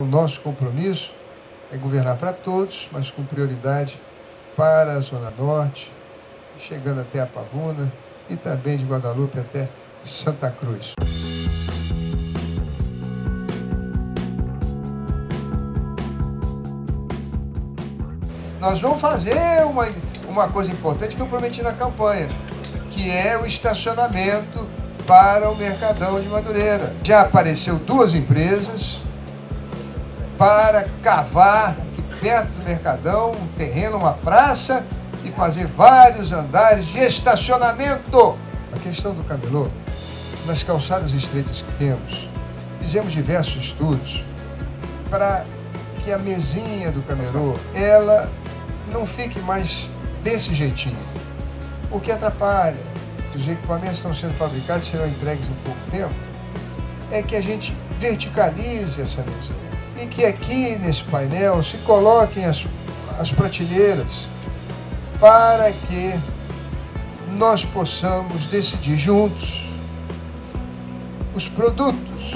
O nosso compromisso é governar para todos, mas com prioridade para a Zona Norte, chegando até a Pavuna e também de Guadalupe até Santa Cruz. Nós vamos fazer uma, uma coisa importante que eu prometi na campanha, que é o estacionamento para o Mercadão de Madureira. Já apareceu duas empresas para cavar aqui perto do Mercadão um terreno, uma praça e fazer vários andares de estacionamento. A questão do camelô, nas calçadas estreitas que temos, fizemos diversos estudos para que a mesinha do camelô, ela não fique mais desse jeitinho, o que atrapalha. Os equipamentos estão sendo fabricados, serão entregues em pouco tempo, é que a gente verticalize essa mesinha e que aqui nesse painel se coloquem as, as prateleiras para que nós possamos decidir juntos os produtos